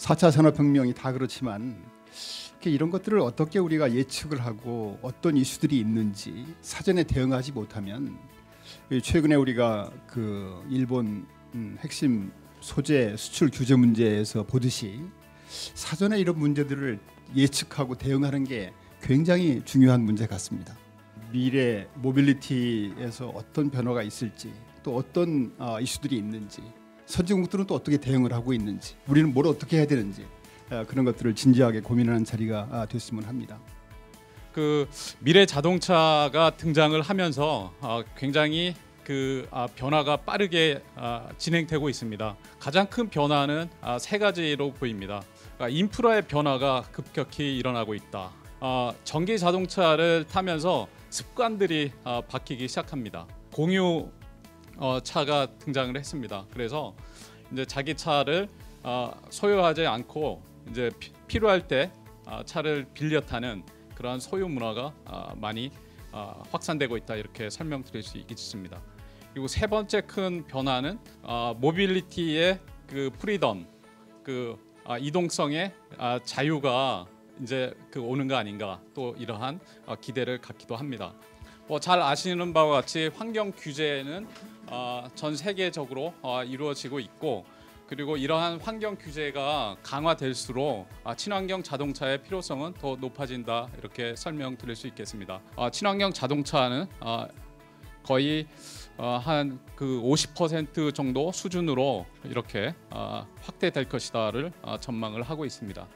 4차 산업혁명이 다 그렇지만 이런 것들을 어떻게 우리가 예측을 하고 어떤 이슈들이 있는지 사전에 대응하지 못하면 최근에 우리가 그 일본 음, 핵심 소재 수출 규제 문제에서 보듯이 사전에 이런 문제들을 예측하고 대응하는 게 굉장히 중요한 문제 같습니다. 미래 모빌리티에서 어떤 변화가 있을지 또 어떤 어, 이슈들이 있는지 선진국들은 또 어떻게 대응을 하고 있는지 우리는 뭘 어떻게 해야 되는지 어, 그런 것들을 진지하게 고민하는 자리가 아, 됐으면 합니다. 그 미래 자동차가 등장을 하면서 어, 굉장히 그 아, 변화가 빠르게 아, 진행되고 있습니다. 가장 큰 변화는 아, 세 가지로 보입니다. 그러니까 인프라의 변화가 급격히 일어나고 있다. 아, 전기 자동차를 타면서 습관들이 아, 바뀌기 시작합니다. 공유 어, 차가 등장을 했습니다. 그래서 이제 자기 차를 아, 소유하지 않고 이제 피, 필요할 때 아, 차를 빌려 타는 그러한 소유 문화가 아, 많이 아, 확산되고 있다 이렇게 설명드릴 수 있겠습니다. 그리고 세 번째 큰 변화는 아, mobility의 그 freedom, 그 아, 이동성의 아, 자유가 이제 그 오는 거 아닌가 또 이러한 아, 기대를 갖기도 합니다. 뭐 잘 아시는 바와 같이 환경 규제는 아, 전 세계적으로 아, 이루어지고 있고 그리고 이러한 환경 규제가 강화될수록 아, 친환경 자동차의 필요성은 더 높아진다 이렇게 설명드릴 수 있겠습니다. 아, 친환경 자동차는 아, 거의 어, 한그 50% 정도 수준으로 이렇게 아, 확대될 것이다를 아, 전망을 하고 있습니다.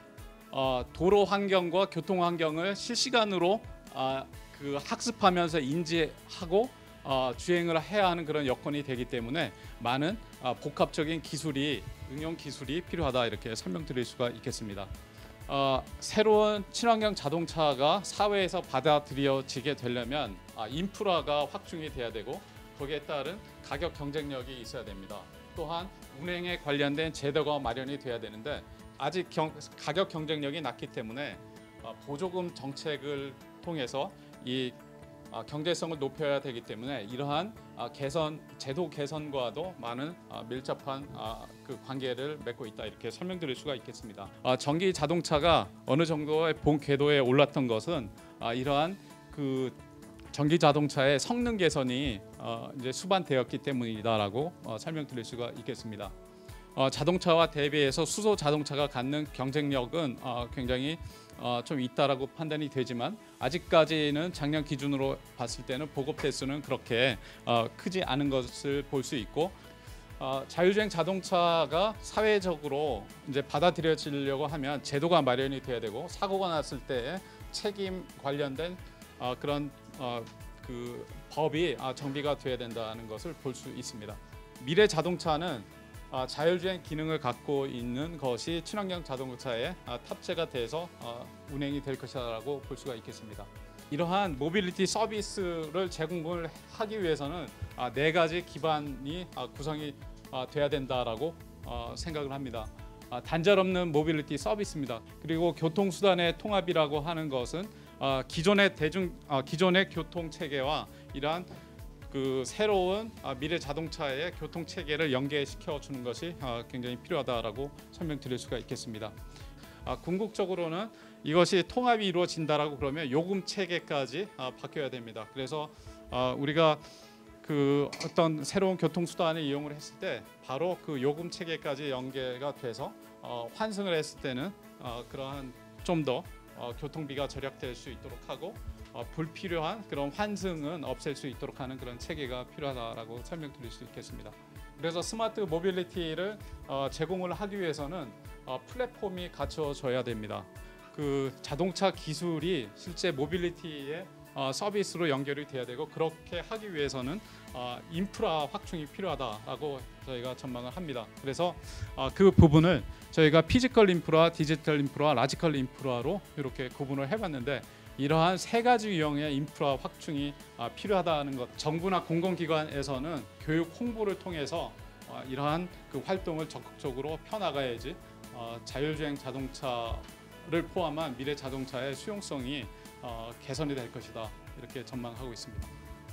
아, 도로 환경과 교통 환경을 실시간으로 아, 그 학습하면서 인지하고 어, 주행을 해야 하는 그런 여건이 되기 때문에 많은 아, 복합적인 기술이 응용 기술이 필요하다 이렇게 설명드릴 수가 있겠습니다. 어, 새로운 친환경 자동차가 사회에서 받아들여지게 되려면 아, 인프라가 확충이 돼야 되고 거기에 따른 가격 경쟁력이 있어야 됩니다. 또한 운행에 관련된 제도가 마련이 돼야 되는데 아직 경, 가격 경쟁력이 낮기 때문에 어, 보조금 정책을 통해서 이 아, 경제성을 높여야 되기 때문에 이러한 아, 개선 제도 개선과도 많은 아, 밀접한 아, 그 관계를 맺고 있다 이렇게 설명드릴 수가 있겠습니다. 아, 전기 자동차가 어느 정도의 본 궤도에 올랐던 것은 아, 이러한 그 전기 자동차의 성능 개선이 어, 이제 수반되었기 때문이다라고 어, 설명드릴 수가 있겠습니다. 어, 자동차와 대비해서 수소 자동차가 갖는 경쟁력은 어, 굉장히 어, 좀 있다라고 판단이 되지만 아직까지는 작년 기준으로 봤을 때는 보급 대수는 그렇게 어, 크지 않은 것을 볼 수 있고 어, 자율주행 자동차가 사회적으로 이제 받아들여지려고 하면 제도가 마련이 돼야 되고 사고가 났을 때 책임 관련된 어, 그런 어, 그 법이 아, 정비가 돼야 된다는 것을 볼 수 있습니다. 미래 자동차는 아, 자율주행 기능을 갖고 있는 것이 친환경 자동차에 아, 탑재가 돼서 어, 운행이 될 것이라고 볼 수가 있겠습니다. 이러한 모빌리티 서비스를 제공을 하기 위해서는 아, 네 가지 기반이 아, 구성이 아, 돼야 된다라고 어, 생각을 합니다. 아, 단절 없는 모빌리티 서비스입니다. 그리고 교통수단의 통합이라고 하는 것은 아, 기존의 대중 아, 기존의 교통 체계와 이러한 그 새로운 아, 미래 자동차의 교통 체계를 연계시켜 주는 것이 아, 굉장히 필요하다라고 설명드릴 수가 있겠습니다. 아, 궁극적으로는 이것이 통합이 이루어진다라고 그러면 요금 체계까지 아, 바뀌어야 됩니다. 그래서 아, 우리가 그 어떤 새로운 교통 수단을 이용을 했을 때 바로 그 요금 체계까지 연계가 돼서 어, 환승을 했을 때는 어, 그러한 좀더 어, 교통비가 절약될 수 있도록 하고 어, 불필요한 그런 환승은 없앨 수 있도록 하는 그런 체계가 필요하다라고 설명드릴 수 있겠습니다. 그래서 smart mobility를 어, 제공을 하기 위해서는 어, 플랫폼이 갖춰져야 됩니다. 그 자동차 기술이 실제 mobility의 어, 서비스로 연결이 돼야 되고 그렇게 하기 위해서는 어, 인프라 확충이 필요하다라고 저희가 전망을 합니다. 그래서 어, 그 부분을 저희가 physical 인프라, 디지털 인프라, logical 인프라로 이렇게 구분을 해봤는데 이러한 세 가지 유형의 인프라 확충이 아, 필요하다는 것. 정부나 공공기관에서는 교육 홍보를 통해서 어, 이러한 그 활동을 적극적으로 펴나가야지 어, 자율주행 자동차를 포함한 미래 자동차의 수용성이 어, 개선이 될 것이다 이렇게 전망하고 있습니다.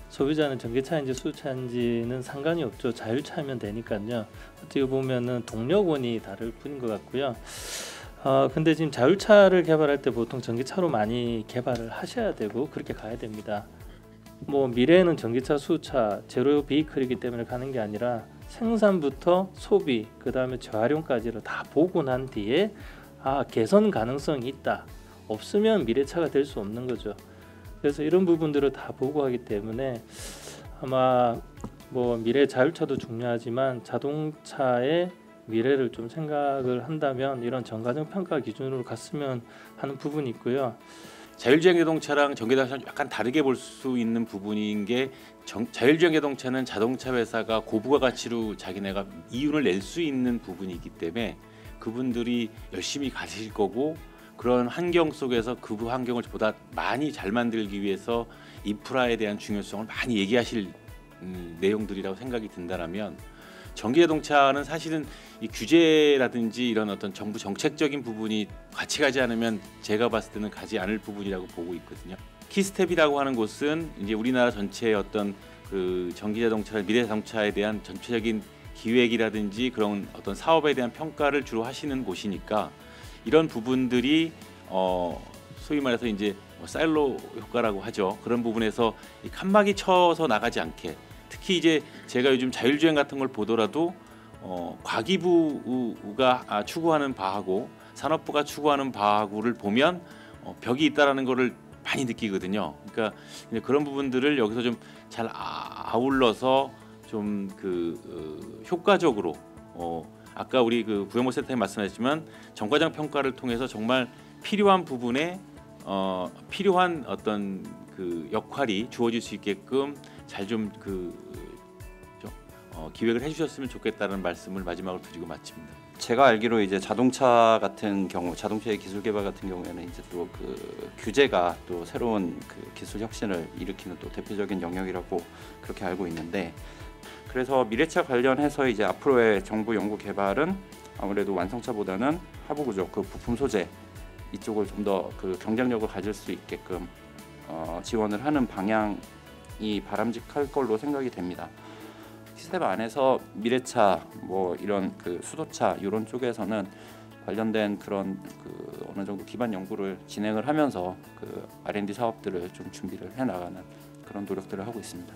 소비자는 전기차인지 수소차인지는 상관이 없죠. 자율차면 되니까요. 어떻게 보면은 동력원이 다를 뿐인 것 같고요. 어, 근데 지금 자율차를 개발할 때 보통 전기차로 많이 개발을 하셔야 되고 그렇게 가야 됩니다. 뭐 미래에는 전기차, 수차, 제로 비이클이기 때문에 가는 게 아니라 생산부터 소비, 그 다음에 재활용까지를 다 보고 난 뒤에 아 개선 가능성이 있다. 없으면 미래차가 될 수 없는 거죠. 그래서 이런 부분들을 다 보고 하기 때문에 아마 뭐 미래 자율차도 중요하지만 자동차의 미래를 좀 생각을 한다면 이런 전가적 평가 기준으로 갔으면 하는 부분이 있고요. 자율주행 자동차랑 전기자동차는 약간 다르게 볼 수 있는 부분인 게 정- 자율주행 자동차는 자동차 회사가 고부가 가치로 자기네가 이윤을 낼 수 있는 부분이기 때문에 그분들이 열심히 가실 거고 그런 환경 속에서 그 환경을 보다 많이 잘 만들기 위해서 인프라에 대한 중요성을 많이 얘기하실 음, 내용들이라고 생각이 든다라면 전기자동차는 사실은 이 규제라든지 이런 어떤 정부 정책적인 부분이 같이 가지 않으면 제가 봤을 때는 가지 않을 부분이라고 보고 있거든요. 키스텝이라고 하는 곳은 이제 우리나라 전체의 어떤 그 전기자동차, 미래자동차에 대한 전체적인 기획이라든지 그런 어떤 사업에 대한 평가를 주로 하시는 곳이니까 이런 부분들이 어 소위 말해서 이제 뭐 사일로 효과라고 하죠. 그런 부분에서 이 칸막이 쳐서 나가지 않게 특히 이제 제가 요즘 자율주행 같은 걸 보더라도 어, 과기부가 아, 추구하는 바하고 산업부가 추구하는 바하고를 보면 어, 벽이 있다라는 거를 많이 느끼거든요. 그러니까 이제 그런 부분들을 여기서 좀 잘 아울러서 좀그 효과적으로 어, 아까 우리 그 구현모 센터에 말씀하셨지만 정과장 평가를 통해서 정말 필요한 부분에 어, 필요한 어떤 그 역할이 주어질 수 있게끔 잘좀그 어, 기획을 해주셨으면 좋겠다는 말씀을 마지막으로 드리고 마칩니다. 제가 알기로 이제 자동차 같은 경우, 자동차의 기술 개발 같은 경우에는 이제 또 그 규제가 또 새로운 그 기술 혁신을 일으키는 또 대표적인 영역이라고 그렇게 알고 있는데 그래서 미래차 관련해서 이제 앞으로의 정부 연구 개발은 아무래도 완성차보다는 하부 구조, 그 부품 소재 이쪽을 좀 더 그 경쟁력을 가질 수 있게끔 어, 지원을 하는 방향 이 바람직할 걸로 생각이 됩니다. 시스템 안에서 미래차 뭐 이런 그 수소차 이런 쪽에서는 관련된 그런 그 어느 정도 기반 연구를 진행을 하면서 그 R&D 사업들을 좀 준비를 해 나가는 그런 노력들을 하고 있습니다.